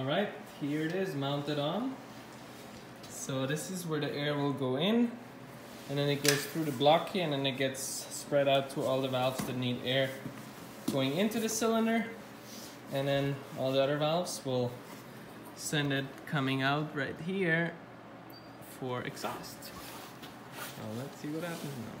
All right, here it is mounted on. So this is where the air will go in and then it goes through the block here and then it gets spread out to all the valves that need air going into the cylinder and then all the other valves will send it coming out right here for exhaust. So let's see what happens now.